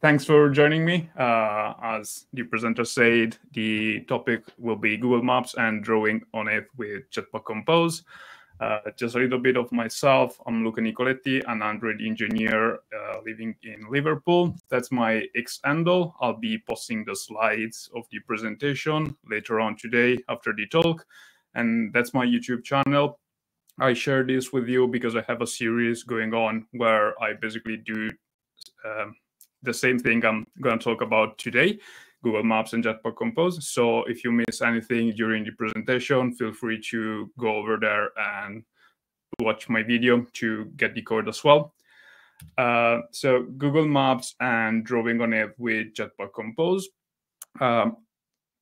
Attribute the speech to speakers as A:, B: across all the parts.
A: Thanks for joining me. Uh, as the presenter said, the topic will be Google Maps and drawing on it with Jetpack Compose. Uh, just a little bit of myself. I'm Luca Nicoletti, an Android engineer uh, living in Liverpool. That's my X handle. I'll be posting the slides of the presentation later on today after the talk. And that's my YouTube channel. I share this with you because I have a series going on where I basically do um, the same thing I'm going to talk about today, Google Maps and Jetpack Compose. So if you miss anything during the presentation, feel free to go over there and watch my video to get the code as well. Uh, so Google Maps and drawing on it with Jetpack Compose. Um,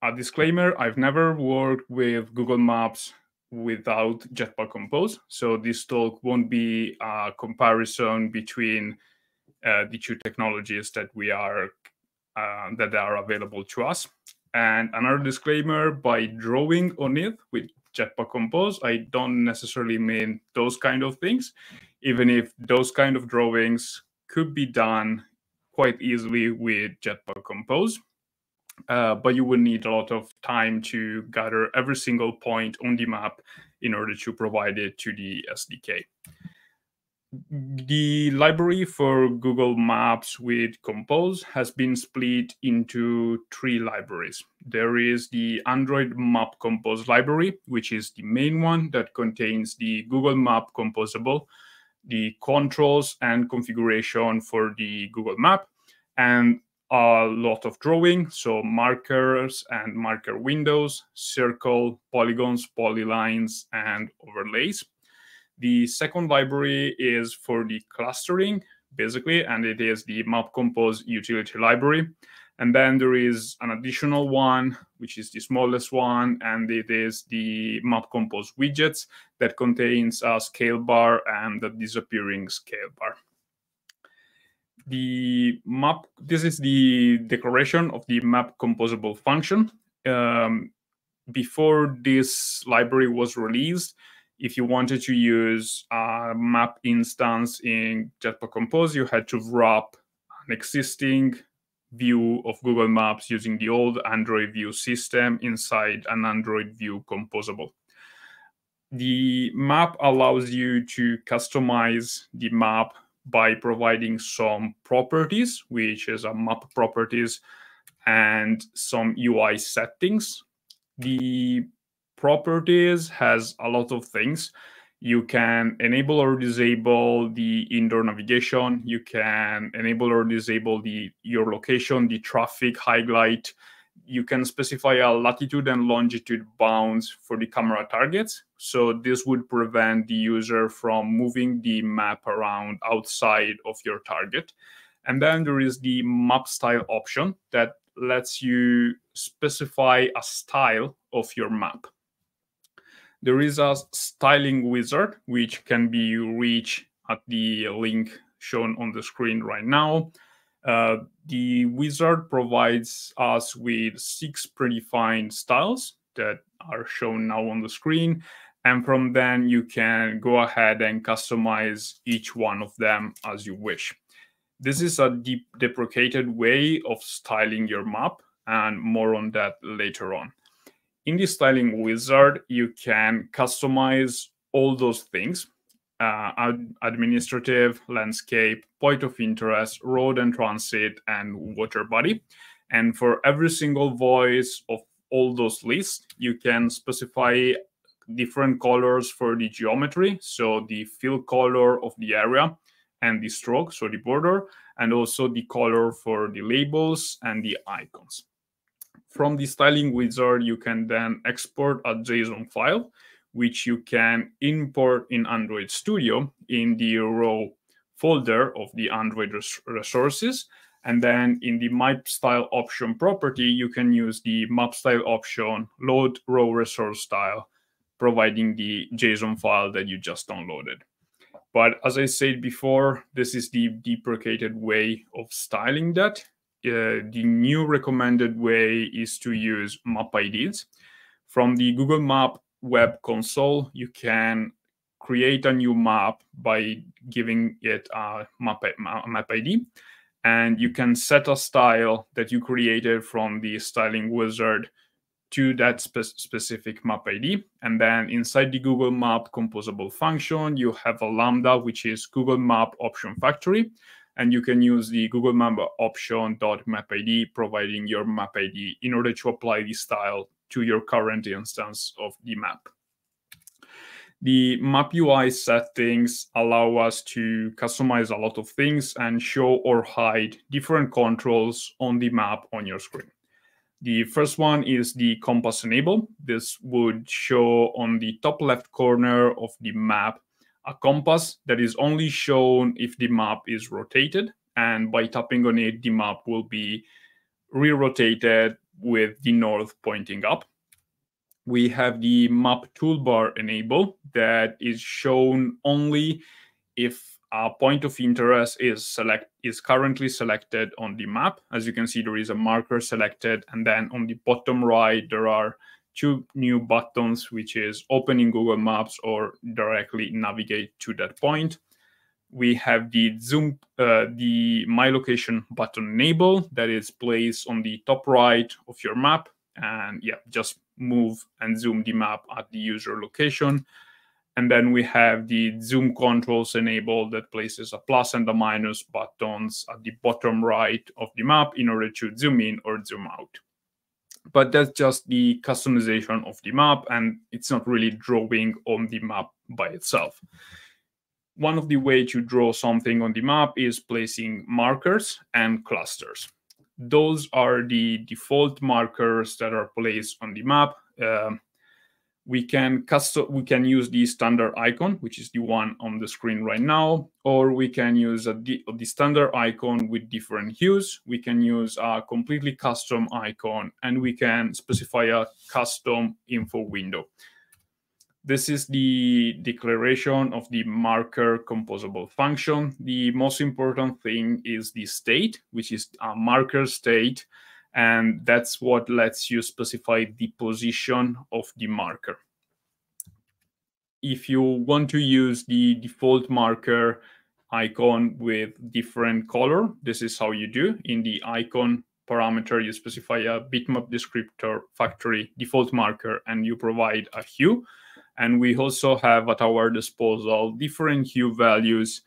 A: a disclaimer, I've never worked with Google Maps without Jetpack Compose. So this talk won't be a comparison between the two technologies that we are uh, that are available to us. And another disclaimer: by drawing on it with Jetpack Compose, I don't necessarily mean those kind of things, even if those kind of drawings could be done quite easily with Jetpack Compose. Uh, but you would need a lot of time to gather every single point on the map in order to provide it to the SDK the library for Google Maps with Compose has been split into three libraries. There is the Android Map Compose library, which is the main one that contains the Google Map composable, the controls and configuration for the Google Map, and a lot of drawing, so markers and marker windows, circle, polygons, polylines, and overlays. The second library is for the clustering, basically, and it is the map compose utility library. And then there is an additional one, which is the smallest one, and it is the map compose widgets that contains a scale bar and the disappearing scale bar. The map, this is the declaration of the map composable function. Um, before this library was released, if you wanted to use a map instance in Jetpack Compose, you had to wrap an existing view of Google Maps using the old Android view system inside an Android view composable. The map allows you to customize the map by providing some properties, which is a map properties and some UI settings. The properties has a lot of things. You can enable or disable the indoor navigation. You can enable or disable the your location, the traffic highlight. You can specify a latitude and longitude bounds for the camera targets. So this would prevent the user from moving the map around outside of your target. And then there is the map style option that lets you specify a style of your map. There is a styling wizard, which can be reached at the link shown on the screen right now. Uh, the wizard provides us with six predefined styles that are shown now on the screen. And from then you can go ahead and customize each one of them as you wish. This is a deep deprecated way of styling your map and more on that later on in the styling wizard, you can customize all those things uh, ad administrative, landscape, point of interest, road and transit, and water body. And for every single voice of all those lists, you can specify different colors for the geometry. So the fill color of the area and the stroke, so the border, and also the color for the labels and the icons. From the styling wizard, you can then export a JSON file, which you can import in Android Studio in the raw folder of the Android res resources. And then in the map style option property, you can use the map style option, load raw resource style, providing the JSON file that you just downloaded. But as I said before, this is the deprecated way of styling that. Uh, the new recommended way is to use map IDs. From the Google Map web console, you can create a new map by giving it a map, map ID. and you can set a style that you created from the styling wizard to that spe specific map ID. And then inside the Google Map composable function, you have a Lambda, which is Google Map option factory. And you can use the Google Map option dot map ID, providing your map ID in order to apply the style to your current instance of the map. The map UI settings allow us to customize a lot of things and show or hide different controls on the map on your screen. The first one is the compass enable. This would show on the top left corner of the map a compass that is only shown if the map is rotated. And by tapping on it, the map will be re-rotated with the north pointing up we have the map toolbar enable that is shown only if a point of interest is select is currently selected on the map. As you can see, there is a marker selected, and then on the bottom right, there are two new buttons, which is open in Google Maps or directly navigate to that point. We have the zoom, uh, the My Location button enable that is placed on the top right of your map. And yeah, just move and zoom the map at the user location. And then we have the zoom controls enabled that places a plus and a minus buttons at the bottom right of the map in order to zoom in or zoom out. But that's just the customization of the map, and it's not really drawing on the map by itself. One of the way to draw something on the map is placing markers and clusters those are the default markers that are placed on the map. Um, we can custom we can use the standard icon, which is the one on the screen right now, or we can use a, the, the standard icon with different hues. We can use a completely custom icon, and we can specify a custom info window. This is the declaration of the marker composable function. The most important thing is the state, which is a marker state. And that's what lets you specify the position of the marker. If you want to use the default marker icon with different color, this is how you do. In the icon parameter, you specify a bitmap descriptor factory default marker, and you provide a hue. And we also have at our disposal different hue values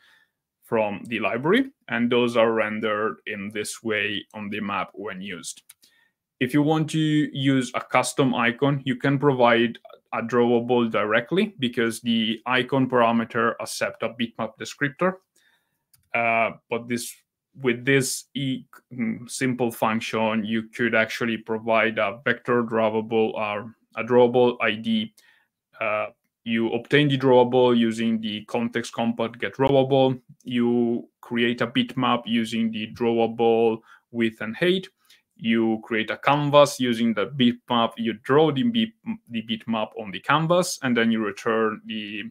A: from the library, and those are rendered in this way on the map when used. If you want to use a custom icon, you can provide a drawable directly because the icon parameter accept a bitmap descriptor. Uh, but this with this e mm, simple function, you could actually provide a vector drawable or a drawable ID uh, you obtain the drawable using the context compat get drawable. You create a bitmap using the drawable width and height. You create a canvas using the bitmap. You draw the, bit, the bitmap on the canvas, and then you return the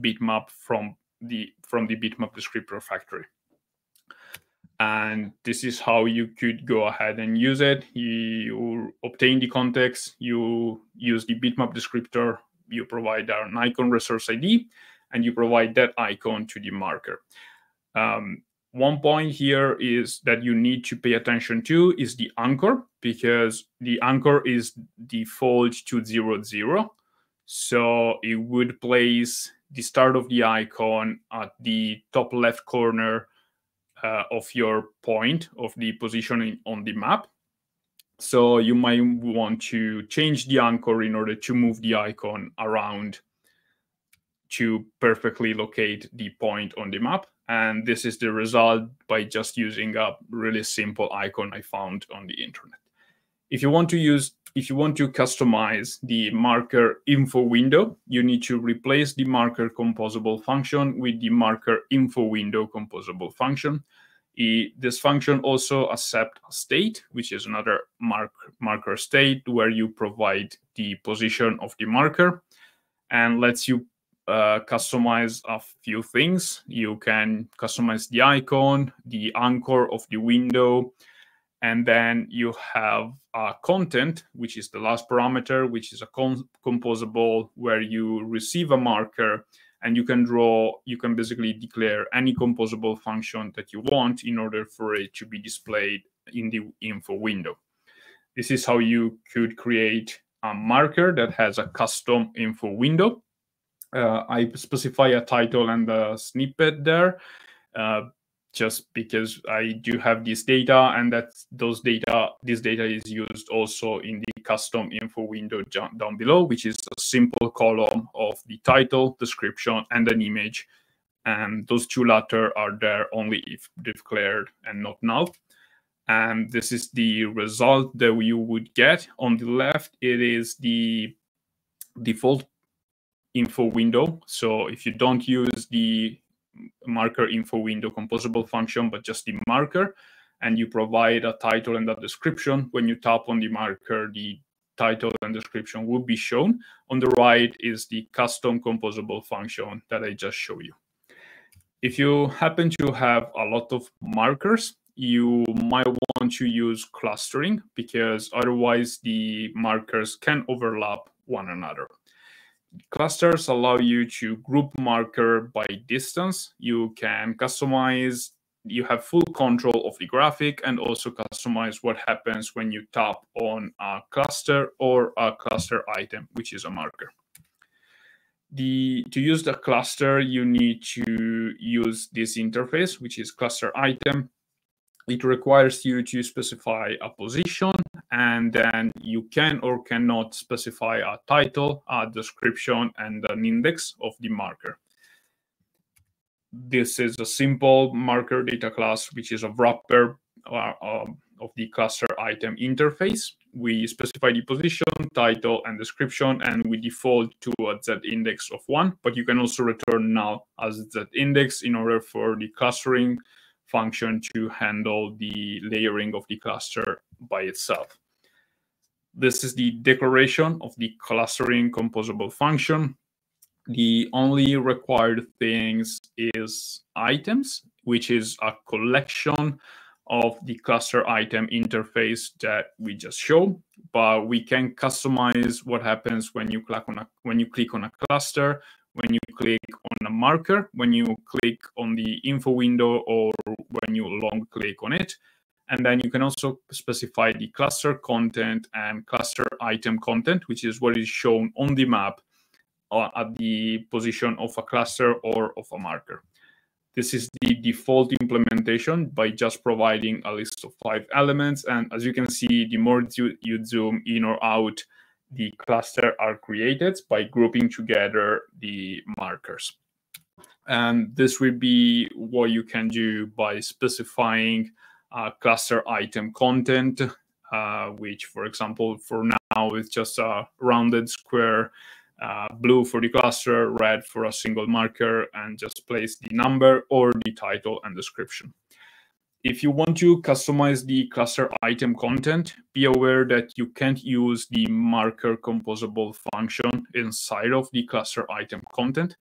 A: bitmap from the from the bitmap descriptor factory. And this is how you could go ahead and use it. You obtain the context. You use the bitmap descriptor you provide an icon resource ID, and you provide that icon to the marker. Um, one point here is that you need to pay attention to is the anchor, because the anchor is default to zero, zero. So it would place the start of the icon at the top left corner uh, of your point of the positioning on the map. So you might want to change the anchor in order to move the icon around to perfectly locate the point on the map. And this is the result by just using a really simple icon I found on the internet. If you want to use, if you want to customize the marker info window, you need to replace the marker composable function with the marker info window composable function this function also accept a state, which is another mark, marker state where you provide the position of the marker and lets you uh, customize a few things. You can customize the icon, the anchor of the window, and then you have a content, which is the last parameter, which is a composable where you receive a marker and you can draw, you can basically declare any composable function that you want in order for it to be displayed in the info window. This is how you could create a marker that has a custom info window. Uh, I specify a title and a snippet there. Uh, just because I do have this data and that those data, this data is used also in the custom info window down below, which is a simple column of the title, description, and an image. And those two latter are there only if declared and not null. And this is the result that you would get. On the left, it is the default info window. So if you don't use the marker info window composable function, but just the marker. And you provide a title and a description. When you tap on the marker, the title and description will be shown. On the right is the custom composable function that I just showed you. If you happen to have a lot of markers, you might want to use clustering because otherwise the markers can overlap one another. Clusters allow you to group marker by distance. You can customize, you have full control of the graphic and also customize what happens when you tap on a cluster or a cluster item, which is a marker. The, to use the cluster, you need to use this interface, which is cluster item it requires you to specify a position and then you can or cannot specify a title, a description, and an index of the marker. This is a simple marker data class, which is a wrapper uh, um, of the cluster item interface. We specify the position, title, and description, and we default to a z index of one, but you can also return null as z index in order for the clustering function to handle the layering of the cluster by itself. This is the declaration of the clustering composable function. The only required things is items, which is a collection of the cluster item interface that we just showed. But we can customize what happens when you click on a when you click on a cluster when you click on a marker, when you click on the info window, or when you long click on it. And then you can also specify the cluster content and cluster item content, which is what is shown on the map uh, at the position of a cluster or of a marker. This is the default implementation by just providing a list of five elements. And as you can see, the more you, you zoom in or out, the cluster are created by grouping together the markers. And this will be what you can do by specifying uh, cluster item content, uh, which, for example, for now is just a rounded square, uh, blue for the cluster, red for a single marker, and just place the number or the title and description. If you want to customize the cluster item content, be aware that you can't use the marker composable function inside of the cluster item content.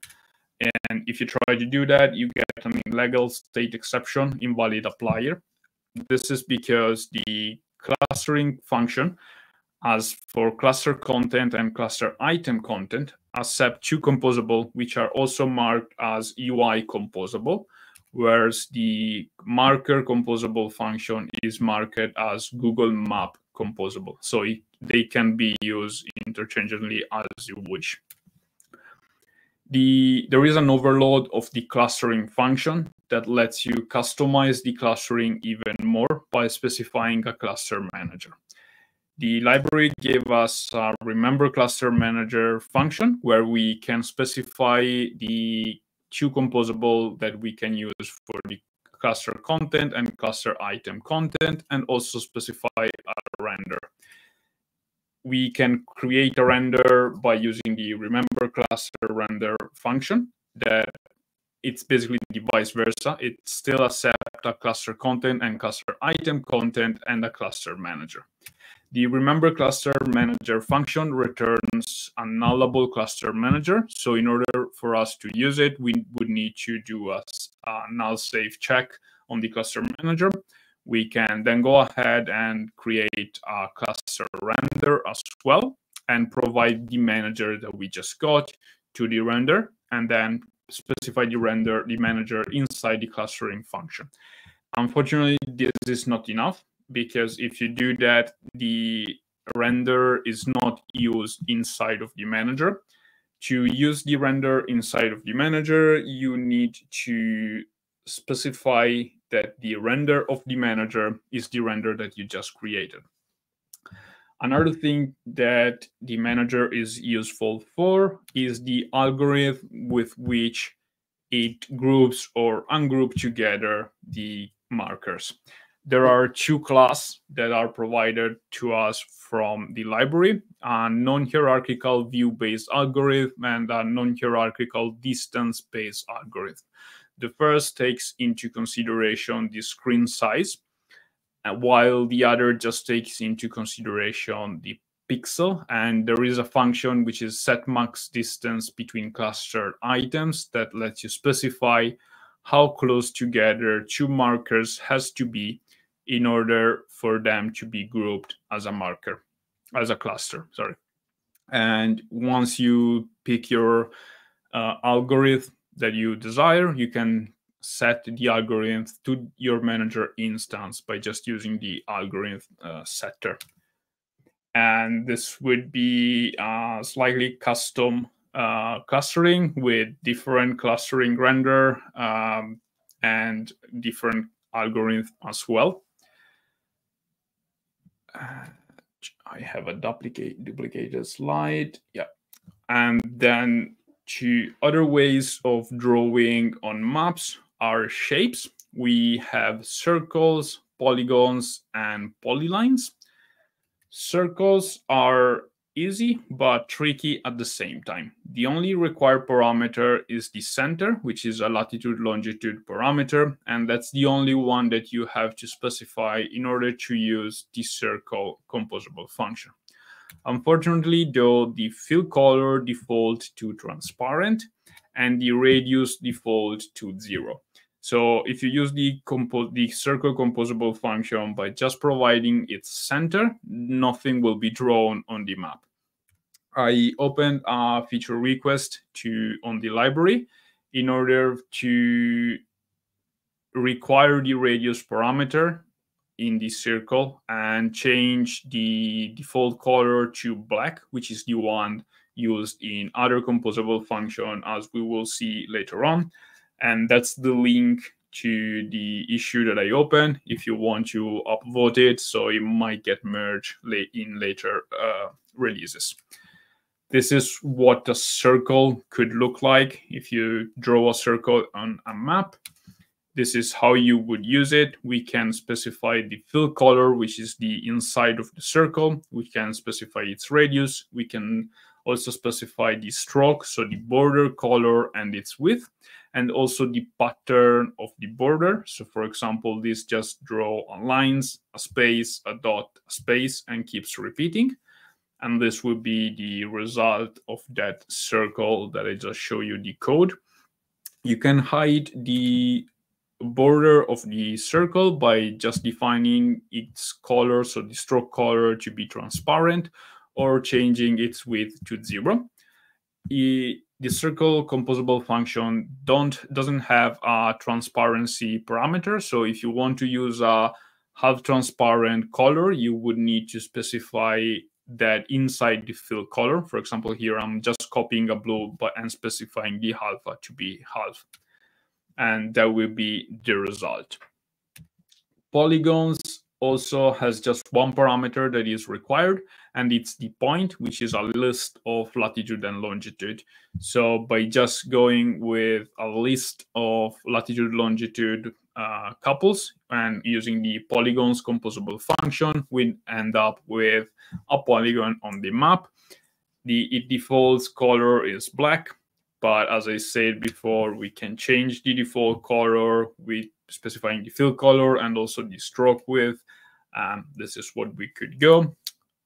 A: And if you try to do that, you get an illegal state exception, invalid applier. This is because the clustering function, as for cluster content and cluster item content, accept two composable, which are also marked as UI composable whereas the marker composable function is marked as Google Map composable. So it, they can be used interchangeably as you wish. The, there is an overload of the clustering function that lets you customize the clustering even more by specifying a cluster manager. The library gave us a remember cluster manager function where we can specify the two composable that we can use for the cluster content and cluster item content and also specify a render. We can create a render by using the remember cluster render function that it's basically the vice versa. It still accepts a cluster content and cluster item content and a cluster manager. The remember cluster manager function returns a nullable cluster manager. So in order for us to use it, we would need to do a, a null safe check on the cluster manager. We can then go ahead and create a cluster render as well and provide the manager that we just got to the render. and then specify the render, the manager inside the clustering function. Unfortunately, this is not enough because if you do that, the render is not used inside of the manager. To use the render inside of the manager, you need to specify that the render of the manager is the render that you just created. Another thing that the manager is useful for is the algorithm with which it groups or ungroup together the markers. There are two classes that are provided to us from the library, a non-hierarchical view-based algorithm and a non-hierarchical distance-based algorithm. The first takes into consideration the screen size, while the other just takes into consideration the pixel. And there is a function which is set max distance between clustered items that lets you specify how close together two markers has to be in order for them to be grouped as a marker, as a cluster, sorry. And once you pick your uh, algorithm that you desire, you can set the algorithm to your manager instance by just using the algorithm uh, setter. And this would be uh, slightly custom uh, clustering with different clustering render um, and different algorithm as well. I have a duplicate duplicated slide. Yeah. And then to other ways of drawing on maps are shapes. We have circles, polygons, and polylines. Circles are easy but tricky at the same time. The only required parameter is the center, which is a latitude longitude parameter, and that's the only one that you have to specify in order to use the circle composable function. Unfortunately, though, the fill color default to transparent and the radius default to zero. So if you use the, the circle composable function by just providing its center, nothing will be drawn on the map. I opened a feature request to on the library in order to require the radius parameter in the circle and change the default color to black, which is the one used in other composable function as we will see later on and that's the link to the issue that I open if you want to upvote it so it might get merged in later uh, releases. This is what the circle could look like if you draw a circle on a map. This is how you would use it. We can specify the fill color, which is the inside of the circle. We can specify its radius. We can also specify the stroke, so the border color and its width and also the pattern of the border. So for example, this just draw on lines, a space, a dot, a space, and keeps repeating. And this will be the result of that circle that I just show you the code. You can hide the border of the circle by just defining its color, so the stroke color to be transparent, or changing its width to zero. The circle composable function don't doesn't have a transparency parameter. So if you want to use a half transparent color, you would need to specify that inside the fill color. For example, here I'm just copying a blue but and specifying the alpha to be half. And that will be the result. Polygons also has just one parameter that is required, and it's the point, which is a list of latitude and longitude. So by just going with a list of latitude longitude uh, couples and using the polygons composable function, we end up with a polygon on the map. The it defaults color is black, but as I said before, we can change the default color with specifying the fill color and also the stroke width. And this is what we could go.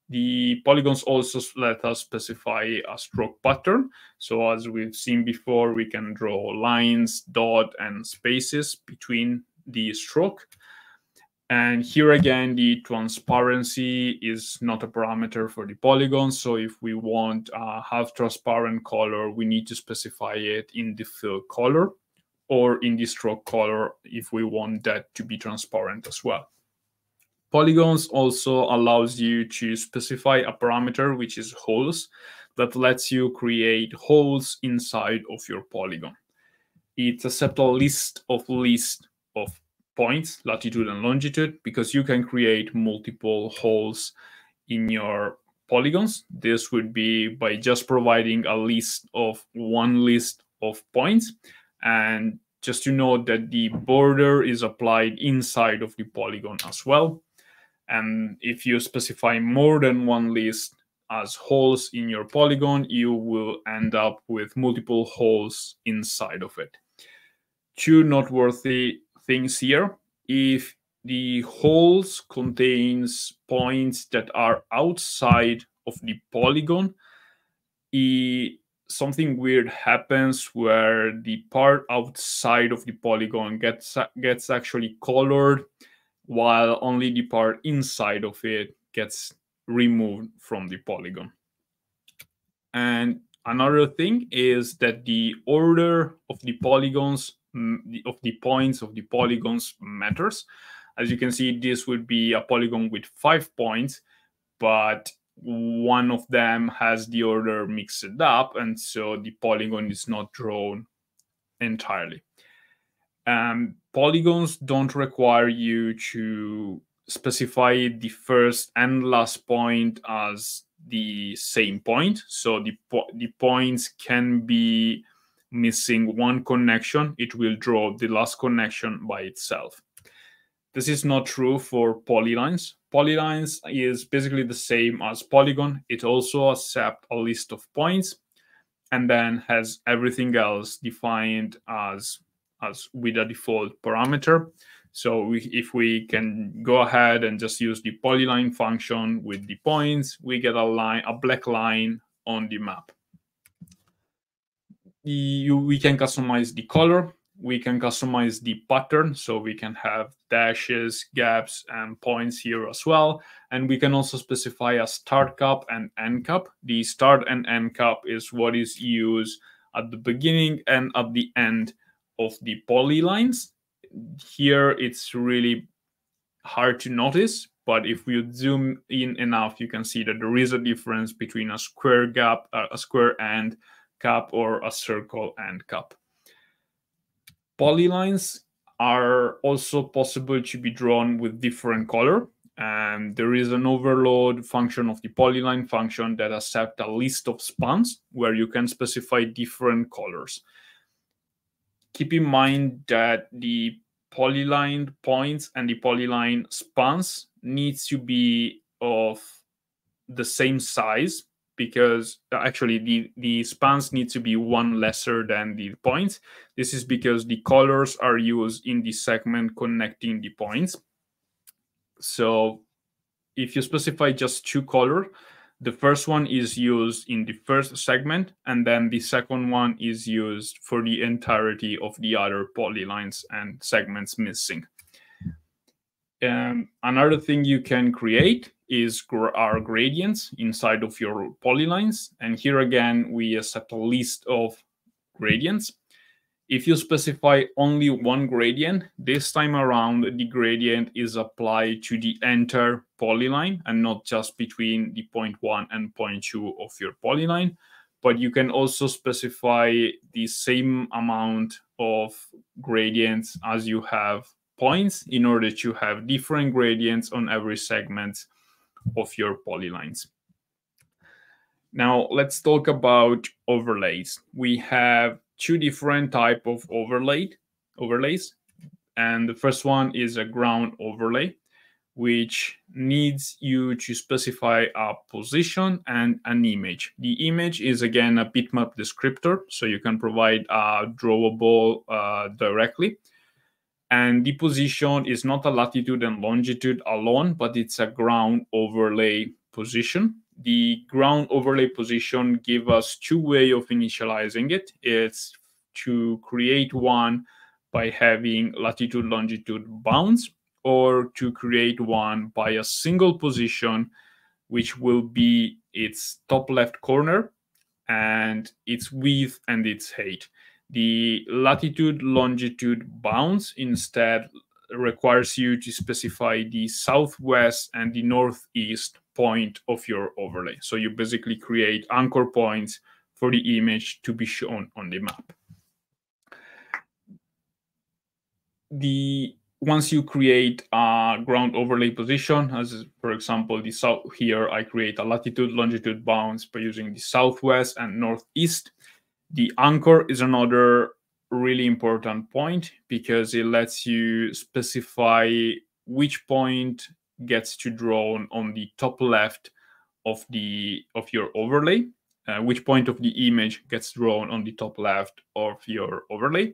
A: The polygons also let us specify a stroke pattern. So as we've seen before, we can draw lines, dot, and spaces between the stroke. And here again, the transparency is not a parameter for the polygon. So if we want a half transparent color, we need to specify it in the fill color or in the stroke color if we want that to be transparent as well. Polygons also allows you to specify a parameter, which is holes, that lets you create holes inside of your polygon. It accepts a list of list of points, latitude and longitude, because you can create multiple holes in your polygons. This would be by just providing a list of one list of points. And just to note that the border is applied inside of the polygon as well. And if you specify more than one list as holes in your polygon, you will end up with multiple holes inside of it. Two noteworthy things here. If the holes contains points that are outside of the polygon, something weird happens where the part outside of the polygon gets gets actually colored while only the part inside of it gets removed from the polygon. And another thing is that the order of the polygons of the points of the polygons matters. As you can see, this would be a polygon with five points, but one of them has the order mixed up, and so the polygon is not drawn entirely. Um, polygons don't require you to specify the first and last point as the same point. So the, po the points can be missing one connection, it will draw the last connection by itself. This is not true for polylines. Polylines is basically the same as polygon. It also accepts a list of points and then has everything else defined as, as with a default parameter. So we, if we can go ahead and just use the polyline function with the points, we get a line, a black line on the map you, we can customize the color we can customize the pattern so we can have dashes gaps and points here as well. And we can also specify a start cap and end cap the start and end cap is what is used at the beginning and at the end of the polylines. Here it's really hard to notice but if we zoom in enough you can see that there is a difference between a square gap uh, a square end cap or a circle and cap. Polylines are also possible to be drawn with different color. And there is an overload function of the polyline function that accepts a list of spans where you can specify different colors. Keep in mind that the polyline points and the polyline spans needs to be of the same size because uh, actually the, the spans need to be one lesser than the points. This is because the colors are used in the segment connecting the points. So if you specify just two color, the first one is used in the first segment, and then the second one is used for the entirety of the other polylines and segments missing. Um, another thing you can create is our gradients inside of your polylines. And here again, we set a list of gradients. If you specify only one gradient, this time around, the gradient is applied to the entire polyline and not just between the point one and point two of your polyline. But you can also specify the same amount of gradients as you have points in order to have different gradients on every segment of your polylines. Now let's talk about overlays. We have two different type of overlay overlays. And the first one is a ground overlay, which needs you to specify a position and an image. The image is again a bitmap descriptor, so you can provide a drawable uh, directly. And the position is not a latitude and longitude alone, but it's a ground overlay position. The ground overlay position give us two way of initializing it. It's to create one by having latitude longitude bounds or to create one by a single position, which will be its top left corner and its width and its height. The latitude longitude bounds instead requires you to specify the southwest and the northeast point of your overlay. So you basically create anchor points for the image to be shown on the map. The once you create a ground overlay position, as for example, the south here, I create a latitude longitude bounds by using the southwest and northeast. The anchor is another really important point because it lets you specify which point gets to draw on the top left of the of your overlay uh, which point of the image gets drawn on the top left of your overlay.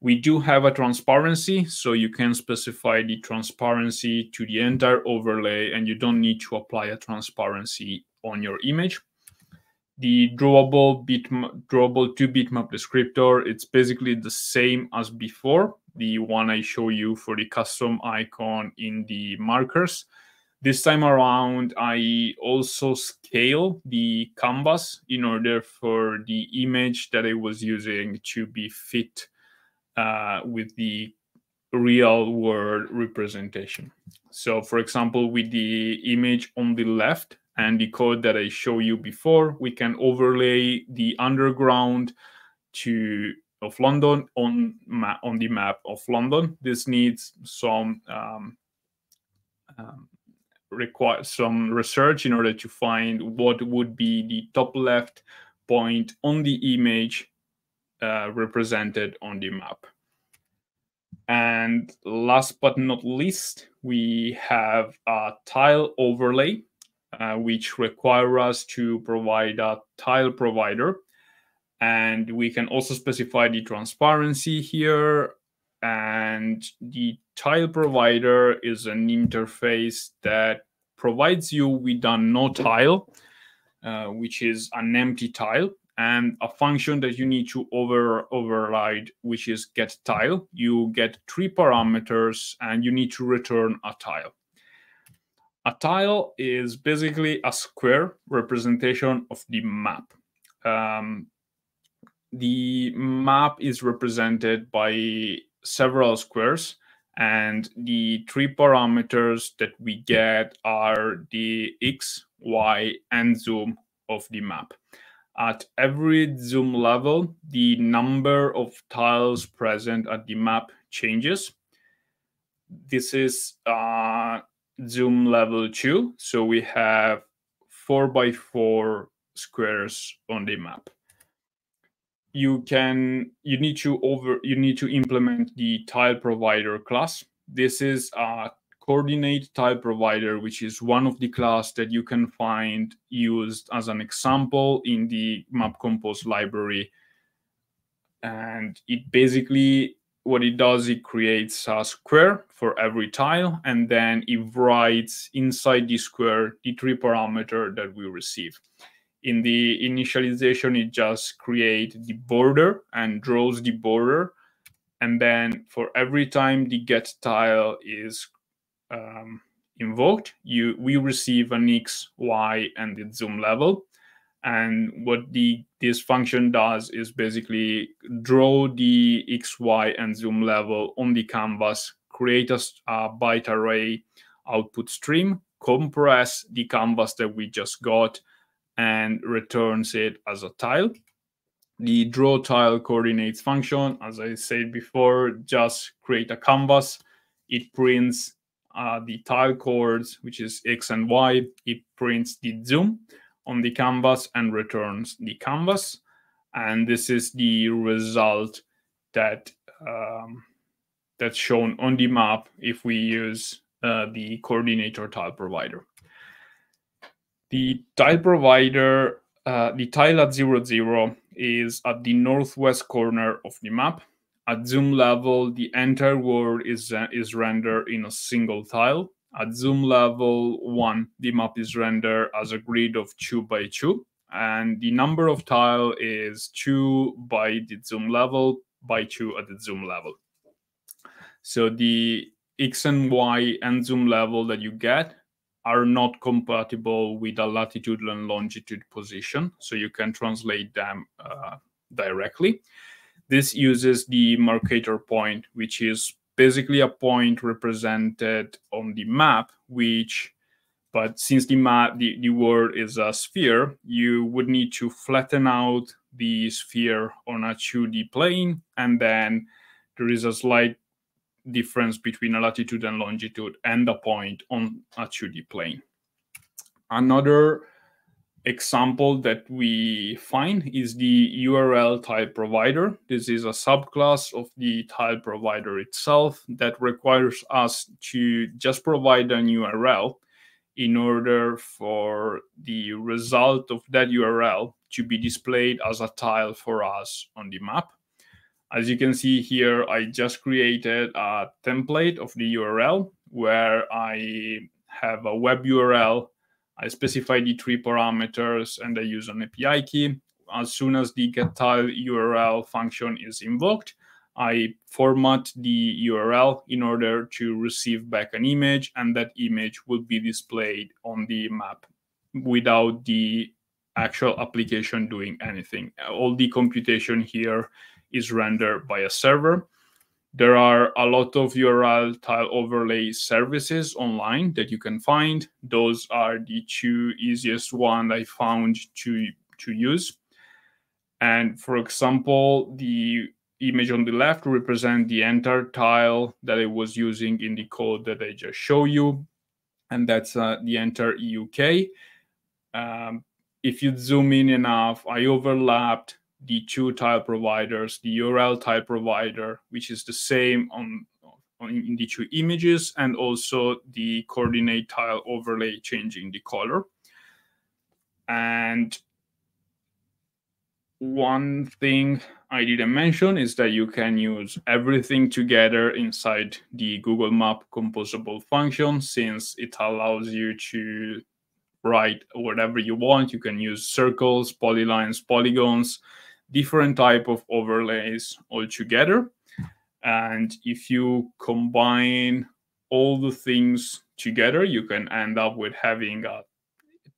A: We do have a transparency, so you can specify the transparency to the entire overlay and you don't need to apply a transparency on your image. The drawable, bit, drawable 2 bitmap descriptor, it's basically the same as before, the one I show you for the custom icon in the markers. This time around, I also scale the canvas in order for the image that I was using to be fit uh, with the real world representation. So for example, with the image on the left and the code that I show you before, we can overlay the underground to of London on on the map of London. This needs some um, um, require some research in order to find what would be the top left point on the image uh, represented on the map. And last but not least, we have a tile overlay, uh, which require us to provide a tile provider. And we can also specify the transparency here and the tile provider is an interface that provides you with a no tile, uh, which is an empty tile, and a function that you need to over override, which is get tile. You get three parameters, and you need to return a tile. A tile is basically a square representation of the map. Um, the map is represented by several squares and the three parameters that we get are the x y and zoom of the map at every zoom level the number of tiles present at the map changes this is uh, zoom level 2 so we have 4 by 4 squares on the map. You can you need to over you need to implement the tile provider class. This is a coordinate tile provider which is one of the class that you can find used as an example in the map compose library. And it basically what it does it creates a square for every tile and then it writes inside the square the three parameter that we receive in the initialization, it just creates the border and draws the border. And then for every time the get tile is um, invoked, you we receive an x, y, and the zoom level. And what the this function does is basically draw the x, y, and zoom level on the canvas, create a, a byte array output stream, compress the canvas that we just got, and returns it as a tile. The draw tile coordinates function, as I said before, just create a canvas. It prints uh, the tile chords, which is X and Y. It prints the zoom on the canvas and returns the canvas. And this is the result that um, that's shown on the map if we use uh, the coordinator tile provider. The tile provider, uh, the tile at zero zero is at the northwest corner of the map. At zoom level, the entire world is, uh, is rendered in a single tile. At zoom level one, the map is rendered as a grid of two by two. And the number of tile is two by the zoom level by two at the zoom level. So the x and y and zoom level that you get are not compatible with a latitude and longitude position, so you can translate them uh, directly. This uses the Mercator point, which is basically a point represented on the map, which, but since the map, the, the world is a sphere, you would need to flatten out the sphere on a 2D plane, and then there is a slight difference between a latitude and longitude and a point on a 2D plane. Another example that we find is the URL tile provider. This is a subclass of the tile provider itself that requires us to just provide an URL in order for the result of that URL to be displayed as a tile for us on the map. As you can see here, I just created a template of the URL where I have a web URL. I specify the three parameters and I use an API key. As soon as the getTile URL function is invoked, I format the URL in order to receive back an image, and that image will be displayed on the map without the actual application doing anything. All the computation here is rendered by a server. There are a lot of URL tile overlay services online that you can find. Those are the two easiest ones I found to, to use. And for example, the image on the left represent the entire tile that I was using in the code that I just show you. And that's uh, the entire EUK. Um, if you zoom in enough, I overlapped the two tile providers, the URL tile provider, which is the same on, on in the two images, and also the coordinate tile overlay changing the color. And one thing I didn't mention is that you can use everything together inside the Google Map composable function since it allows you to write whatever you want. You can use circles, polylines, polygons, different type of overlays all together. And if you combine all the things together, you can end up with having a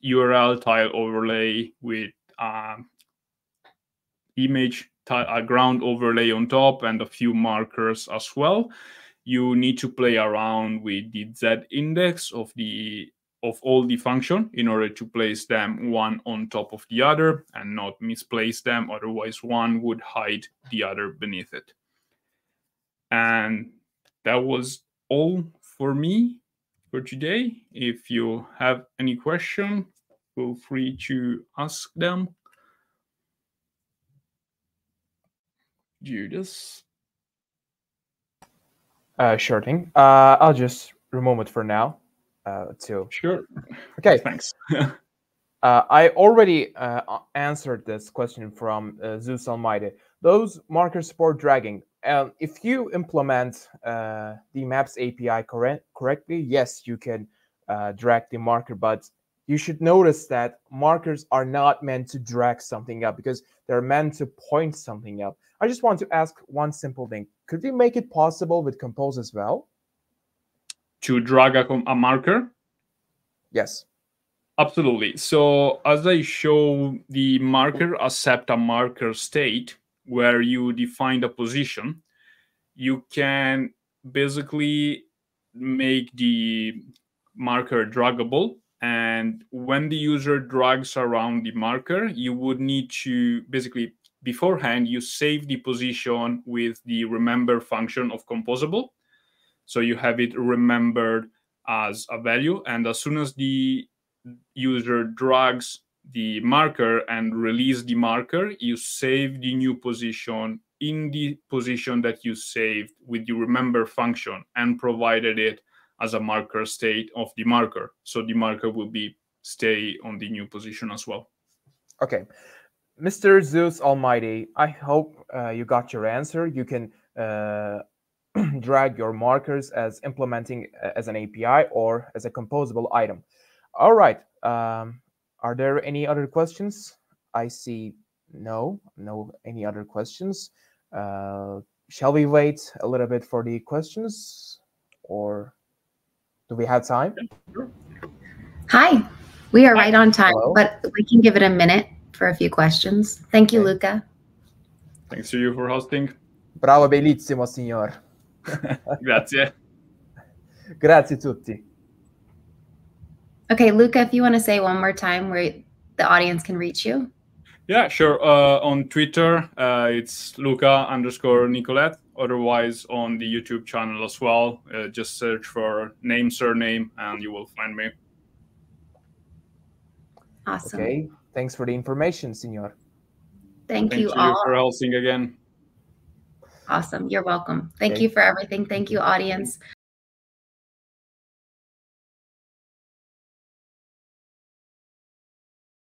A: URL tile overlay with um, image a ground overlay on top and a few markers as well. You need to play around with the Z index of the of all the function in order to place them one on top of the other and not misplace them. Otherwise, one would hide the other beneath it. And that was all for me for today. If you have any question, feel free to ask them. Judas?
B: Uh, sure thing. Uh, I'll just remove it for now uh, too.
A: Sure.
B: Okay.
A: Thanks.
B: uh, I already uh, answered this question from uh, Zeus Almighty. Those markers support dragging. And if you implement uh, the Maps API correct, correctly, yes, you can uh, drag the marker, but you should notice that markers are not meant to drag something up because they're meant to point something up. I just want to ask one simple thing. Could we make it possible with Compose as well?
A: To drag a, a marker?
B: Yes.
A: Absolutely. So as I show the marker accept a marker state where you define a position, you can basically make the marker draggable. And when the user drags around the marker, you would need to basically beforehand, you save the position with the remember function of composable. So you have it remembered as a value. And as soon as the user drags the marker and release the marker, you save the new position in the position that you saved with the remember function and provided it as a marker state of the marker. So the marker will be stay on the new position as well.
B: Okay. Mr. Zeus Almighty, I hope uh, you got your answer. You can uh, drag your markers as implementing uh, as an API or as a composable item. All right. Um, are there any other questions? I see no, no any other questions. Uh, shall we wait a little bit for the questions? or do we have time?
C: Hi, we are
A: Hi.
C: right on time,
B: Hello.
C: but we can give it a minute for a few questions. Thank you,
B: Okay.
C: Luca.
A: Thanks to you for hosting.
B: Bravo, bellissimo, signor.
A: Grazie.
B: Grazie tutti.
C: Okay, Luca, if you want to say one more time where the audience can reach you.
A: Yeah, sure. Uh, on Twitter, uh, it's Luca underscore Nicoletti. Otherwise, on the YouTube channel as well, uh, just search for name, surname, and you will find me.
C: Awesome.
B: Okay. Thanks for the information, signor.
C: Thank
A: Thank
C: you
A: you
C: all.
A: for hosting again.
C: Awesome. You're welcome. Thank
B: Okay.
C: you for everything. Thank you, audience.